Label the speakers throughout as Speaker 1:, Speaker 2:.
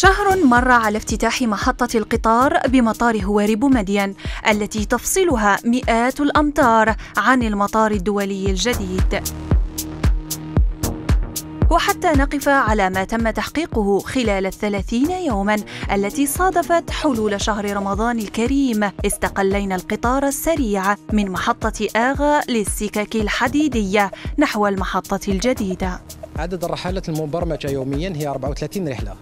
Speaker 1: شهر مر على افتتاح محطة القطار بمطار هواري بومدين التي تفصلها مئات الأمتار عن المطار الدولي الجديد. وحتى نقف على ما تم تحقيقه خلال الثلاثين يوما التي صادفت حلول شهر رمضان الكريم استقلينا القطار السريع من محطة آغا للسكك الحديدية نحو المحطة الجديدة.
Speaker 2: عدد الرحلات المبرمجة يوميا هي 34 رحلة.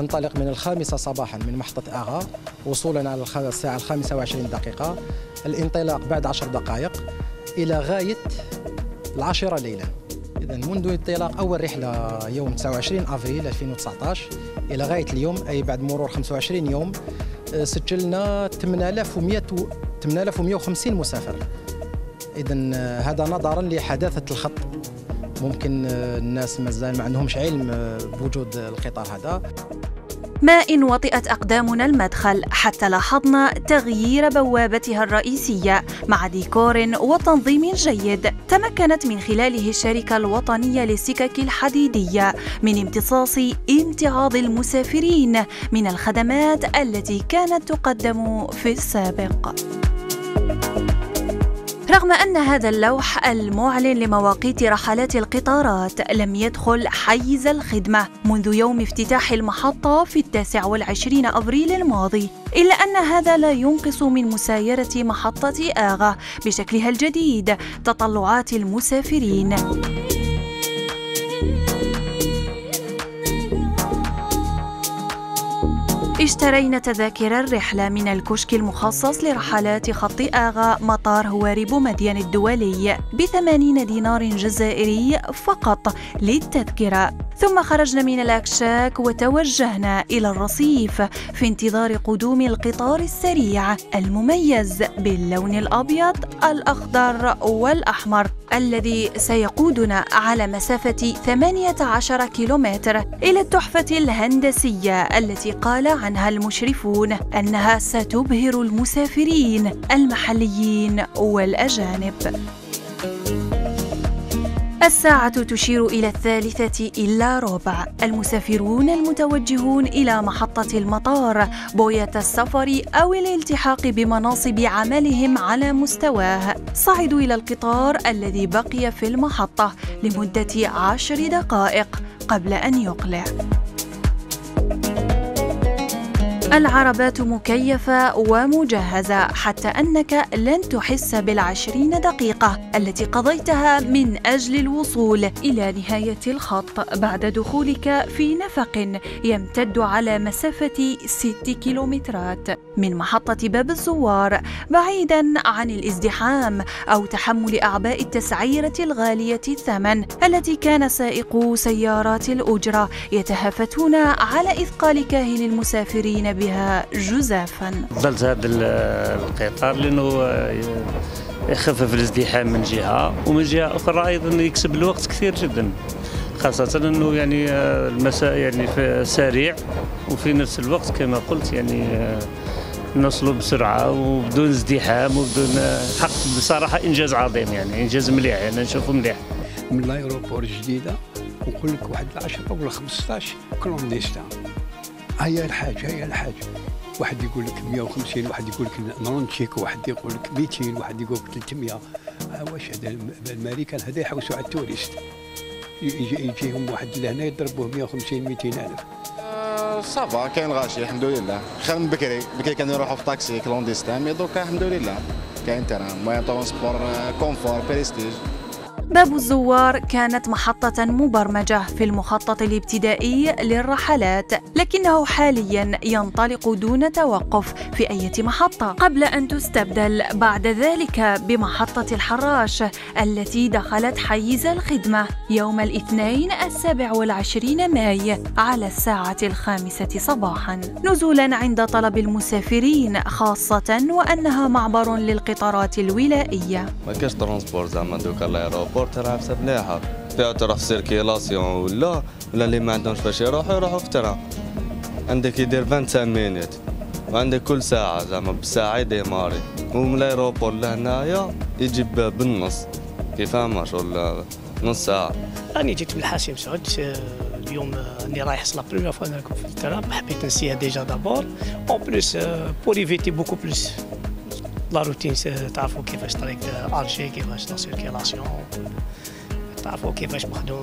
Speaker 2: تنطلق من الخامسة صباحا من محطة آغا وصولا على الساعة الخامسة وعشرين دقيقة. الانطلاق بعد عشر دقائق إلى غاية العاشرة ليلا. إذا منذ انطلاق أول رحلة يوم 29 أفريل 2019 إلى غاية اليوم أي بعد مرور 25 يوم آه، سجلنا 8100 8150 مسافر. إذا آه، هذا نظرا لحداثة الخط. ممكن آه، الناس مازال ما عندهمش علم بوجود القطار هذا.
Speaker 1: ما إن وطئت أقدامنا المدخل حتى لاحظنا تغيير بوابتها الرئيسية مع ديكور وتنظيم جيد تمكنت من خلاله الشركة الوطنية للسكك الحديدية من امتصاص امتعاض المسافرين من الخدمات التي كانت تقدم في السابق. رغم أن هذا اللوح المعلن لمواقيت رحلات القطارات لم يدخل حيز الخدمة منذ يوم افتتاح المحطة في التاسع والعشرين أبريل الماضي إلا أن هذا لا ينقص من مسايرة محطة آغا بشكلها الجديد تطلعات المسافرين. اشترينا تذاكر الرحلة من الكشك المخصص لرحلات خط آغا مطار هواري بومدين الدولي بثمانين دينار جزائري فقط للتذكرة. ثم خرجنا من الأكشاك وتوجهنا إلى الرصيف في انتظار قدوم القطار السريع المميز باللون الأبيض الأخضر والأحمر الذي سيقودنا على مسافة 18 كيلومتر إلى التحفة الهندسية التي قال عنها المشرفون أنها ستبهر المسافرين المحليين والأجانب. الساعة تشير إلى الثالثة إلا ربع. المسافرون المتوجهون إلى محطة المطار بوية السفر أو الالتحاق بمناصب عملهم على مستواه. صعدوا إلى القطار الذي بقي في المحطة لمدة عشر دقائق قبل أن يقلع. العربات مكيفة ومجهزة حتى أنك لن تحس بالعشرين دقيقة التي قضيتها من أجل الوصول إلى نهاية الخط بعد دخولك في نفق يمتد على مسافة ست كيلومترات من محطة باب الزوار بعيدا عن الازدحام أو تحمل أعباء التسعيرة الغالية الثمن التي كان سائقو سيارات الأجرة يتهافتون على إثقال كاهل المسافرين بها جزافا.
Speaker 3: فضلت هذا القطار لأنه يخفف الازدحام من جهة ومن جهة أخرى أيضا يكسب الوقت كثير جدا خاصة أنه يعني المساء يعني سريع وفي نفس الوقت كما قلت يعني نوصلوا بسرعة وبدون ازدحام وبدون حق بصراحة إنجاز عظيم يعني إنجاز مليح يعني نشوفه مليح.
Speaker 4: من الأيروبور الجديدة نقول لك واحد 10 ولا 15 كلهم ديستا هيا الحاج هيا الحاج. واحد يقول لك 150 واحد يقول لك نرونتشيك واحد يقول لك 200 واحد يقول لك 300 واش هذا الامريكان هذا يحوسوا على التوريست يجيهم واحد لهنا يضربوه 150 200 ألف.
Speaker 5: صافا كاين غاشي الحمد لله خير من بكري. بكري كانوا يروحوا في taxi clandestin mais دوكا الحمد لله كاين train moins transport confort prestige
Speaker 1: باب الزوار كانت محطة مبرمجة في المخطط الابتدائي للرحلات، لكنه حاليا ينطلق دون توقف في أي محطة. قبل أن تستبدل بعد ذلك بمحطة الحراش التي دخلت حيز الخدمة يوم الاثنين السابع والعشرين ماي على الساعة الخامسة صباحا. نزولا عند طلب المسافرين خاصة وأنها معبر للقطارات الولائية.
Speaker 6: ما كاش زعما ترى حبسه مليحه فيها تروح في circulation ولا ولا اللي ما عندهمش باش يروحوا يروحوا في train عندك يدير 25 minutes وعندك كل ساعة زعما بالساعة يديماري ومن aéroport لهنايا يجيب بالنص. كيف فاهمة شغل نص ساعة.
Speaker 7: راني جيت من الحاسم سعود اليوم راني رايح la première fois نركب في tram حبيت نسييها déjà d'abord en plus pour éviter beaucoup plus la routine تعرفوا كيفاش طريق ارجي كيفاش la circulation تعرفوا كيفاش مخدوم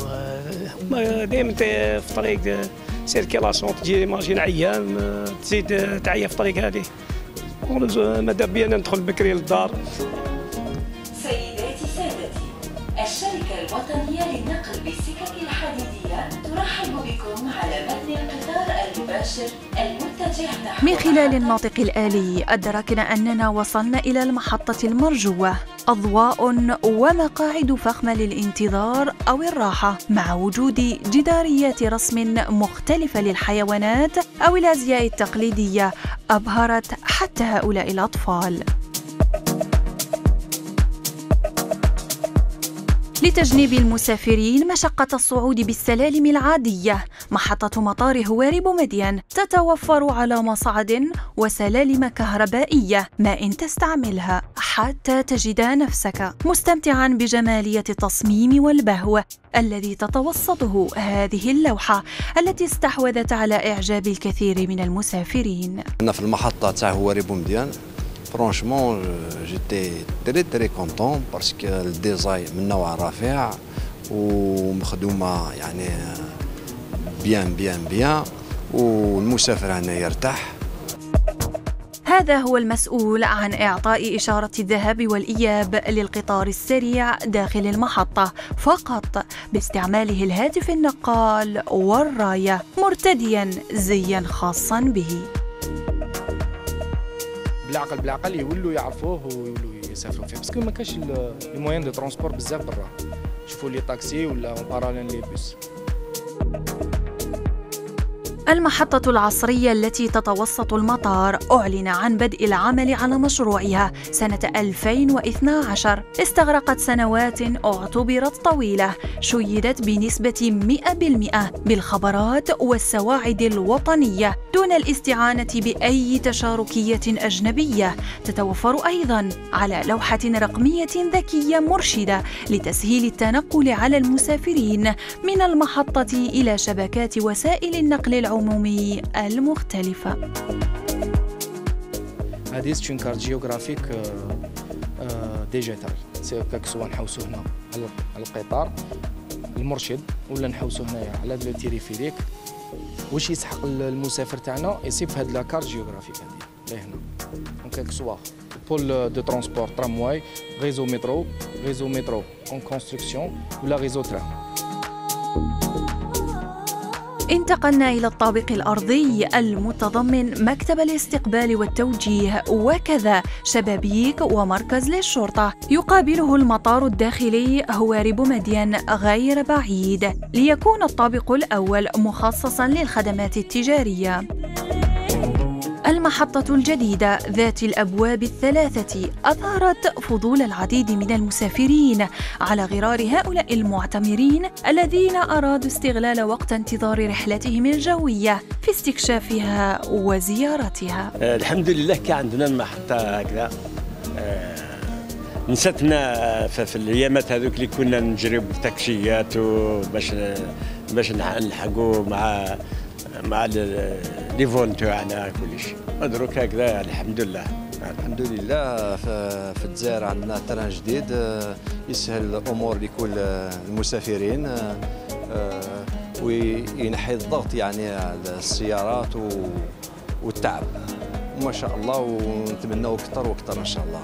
Speaker 7: دائما في طريق circulation تجي ماشين عيان تزيد تعيا في الطريق هذه ماذا بيا ندخل بكري للدار
Speaker 8: سيداتي سادتي الشركة الوطنية للنقل بالسكك الحديدية
Speaker 1: من خلال الناطق الآلي أدركنا أننا وصلنا إلى المحطة المرجوة. أضواء ومقاعد فخمة للانتظار أو الراحة مع وجود جداريات رسم مختلفة للحيوانات أو الأزياء التقليدية أبهرت حتى هؤلاء الأطفال. لتجنيب المسافرين مشقة الصعود بالسلالم العادية. محطة مطار هواري بومدين تتوفر على مصعد وسلالم كهربائية. ما إن تستعملها حتى تجد نفسك مستمتعا بجمالية التصميم والبهو الذي تتوسطه هذه اللوحة التي استحوذت على إعجاب الكثير من المسافرين.
Speaker 9: في المحطة تاع هواري بومدين franchement j'étais très très content parce que ال design من نوع رفيع ومخدومه يعني bien bien bien والمسافر هنا يرتاح
Speaker 1: هذا هو المسؤول عن إعطاء إشارة الذهاب والإياب للقطار السريع داخل المحطة فقط باستعماله الهاتف النقال والراية مرتديا زيا خاصا به.
Speaker 10: بالعقل بالعقل يولوا يعرفوه ويولوا يسافروا. فيه parce que ما كاش les moyens de transport بزاف برا. شوفوا les taxis ولا بارالين les bus
Speaker 1: المحطة العصرية التي تتوسط المطار أعلن عن بدء العمل على مشروعها سنة 2012 استغرقت سنوات اعتبرت طويلة. شيدت بنسبة 100% بالخبرات والسواعد الوطنية دون الاستعانة بأي تشاركية أجنبية. تتوفر أيضا على لوحة رقمية ذكية مرشدة لتسهيل التنقل على المسافرين من المحطة إلى شبكات وسائل النقل العمومي العمومي المختلفة.
Speaker 10: هذه sont carte géographique digitale كاك سوا نحوسو هنا على القطار. المرشد ولا نحوسو هنايا على التيريفيريك واش يسحق المسافر تاعنا؟ يصيب هاد لاكارت جيوغرافيك هذه. هنا؟ دونك كاك سوا. بول دو ترونسبور ترامواي ريزو مترو ريزو مترو اون كونستركسيون ولا ريزو ترام
Speaker 1: انتقلنا إلى الطابق الأرضي المتضمن مكتب الاستقبال والتوجيه وكذا شبابيك ومركز للشرطة. يقابله المطار الداخلي هوارب مدين غير بعيد ليكون الطابق الأول مخصصا للخدمات التجارية. المحطة الجديدة ذات الأبواب الثلاثة أثارت فضول العديد من المسافرين على غرار هؤلاء المعتمرين الذين أرادوا استغلال وقت انتظار رحلتهم الجوية في استكشافها وزيارتها.
Speaker 11: آه، الحمد لله كان عندنا المحطة هكذا. آه، نساتنا في الأيامات هذوك اللي كنا نجريو بتاكسيات باش باش نلحقوا مع مع لي فون تاعنا كل شيء. دروك هكذا الحمد لله.
Speaker 9: الحمد لله. في الجزائر عندنا تران جديد آه، يسهل الأمور لكل المسافرين آه، آه، وينحي الضغط يعني على السيارات والتعب. وما شاء الله ونتمنوا أكثر وأكثر إن شاء الله.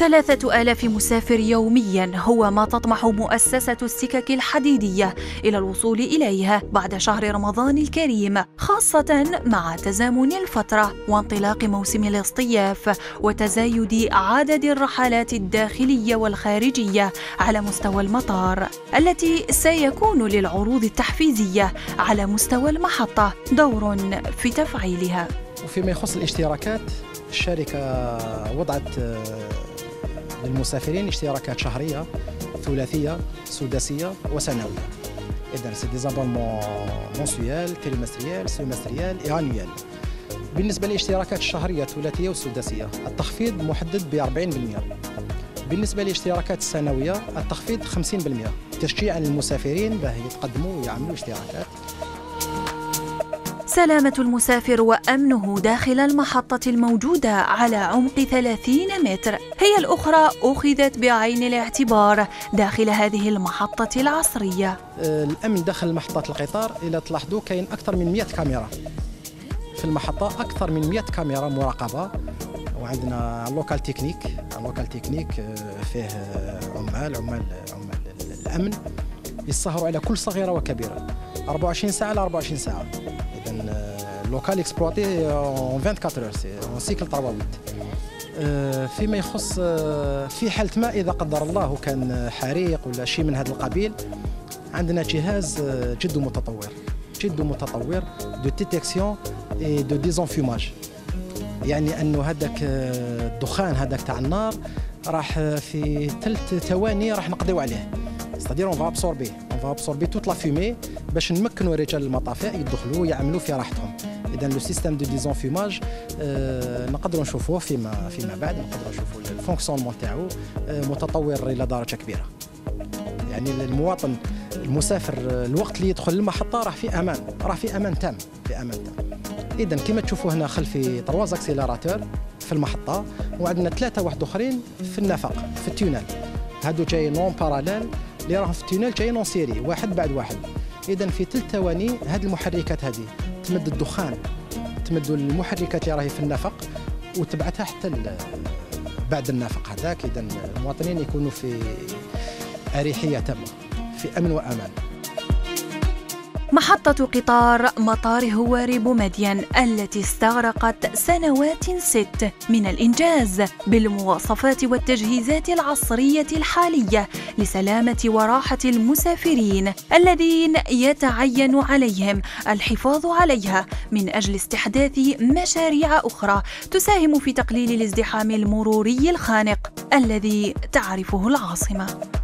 Speaker 1: ثلاثة آلاف مسافر يوميا هو ما تطمح مؤسسة السكك الحديدية إلى الوصول إليها بعد شهر رمضان الكريم خاصة مع تزامن الفترة وانطلاق موسم الاصطياف وتزايد عدد الرحلات الداخلية والخارجية على مستوى المطار التي سيكون للعروض التحفيزية على مستوى المحطة دور في تفعيلها.
Speaker 2: وفيما يخص الاشتراكات الشركة وضعت للمسافرين اشتراكات شهرية ثلاثية سداسية وسنوية. اذا c'est des abonnements mensuels trimestriels semestriels et بالنسبة للاشتراكات الشهرية الثلاثيه والسداسيه التخفيض محدد ب 40% بالنسبة للاشتراكات السنوية التخفيض 50% تشجيعا للمسافرين باه يتقدموا ويعملوا اشتراكات.
Speaker 1: سلامة المسافر وأمنه داخل المحطة الموجودة على عمق 30 متر. هي الأخرى أخذت بعين الاعتبار داخل هذه المحطة العصرية.
Speaker 2: آه، الأمن داخل محطة القطار اللي تلاحظوا كاين أكثر من 100 كاميرا. في المحطة أكثر من 100 كاميرا مراقبة. وعندنا local technique local technique آه، فيه عمال عمال عمال الأمن. يسهروا على كل صغيرة وكبيرة. 24 ساعة على 24 ساعة. local exploité en 24 heures c'est un cycle 3 فيما يخص آه، في حالة ما إذا قدر الله كان حريق ولا شيء من هذا القبيل عندنا جهاز آه، جد متطور. جد متطور de détection et de désenfumage يعني أنه هذاك آه، الدخان هذاك تاع النار راح في ثلث ثواني راح نقضيو عليه. c'est-à-dire on va absorber on va absorber toute la fumée باش نمكنوا رجال المطافئ يدخلوا يعملوا في راحتهم. اذا le système de désenfumage نقدروا نشوفوه فيما فيما بعد نقدروا نشوفوا ال fonctionnement تاعو آه، متطور إلى درجة كبيرة. يعني المواطن المسافر الوقت اللي يدخل المحطة راح في أمان راح في أمان تام في أمان تام. اذا كما تشوفوا هنا خلفي trois accélérateurs في المحطة وعندنا ثلاثة واحد أخرين في النفق في ال tunnel هادو جايين en parallèle اللي راهم في ال tunnel جايين en série واحد بعد واحد. اذا في ثلاث ثواني هذه المحركات هذه تمد الدخان تمد المحركات اللي راهي في النفق وتبعثها حتى بعد النفق هذاك. اذا المواطنين يكونوا في أريحية تامة في أمن وأمان.
Speaker 1: محطة قطار مطار هواري بومدين التي استغرقت سنوات ست من الإنجاز بالمواصفات والتجهيزات العصرية الحالية لسلامة وراحة المسافرين الذين يتعين عليهم الحفاظ عليها من أجل استحداث مشاريع أخرى تساهم في تقليل الازدحام المروري الخانق الذي تعرفه العاصمة.